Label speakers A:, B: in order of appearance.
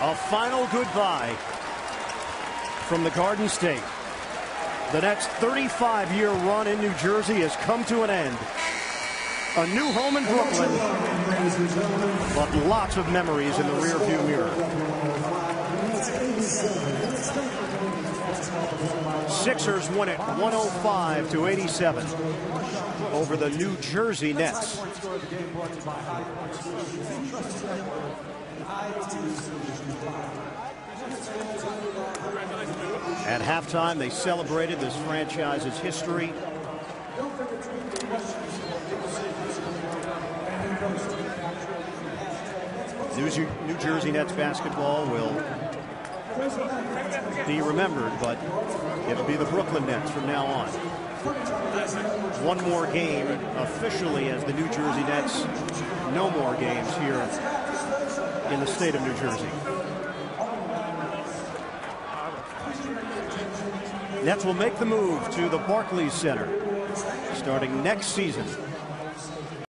A: A final goodbye from the Garden State. The Nets' 35 year run in New Jersey has come to an end. A new home in Brooklyn, but lots of memories in the rearview mirror. Sixers win it 105 to 87 over the New Jersey Nets. At halftime, they celebrated this franchise's history. New Jersey Nets basketball will be remembered, but it'll be the Brooklyn Nets from now on. One more game officially as the New Jersey Nets. No more games here in the state of New Jersey. Nets will make the move to the Barclays Center starting next season.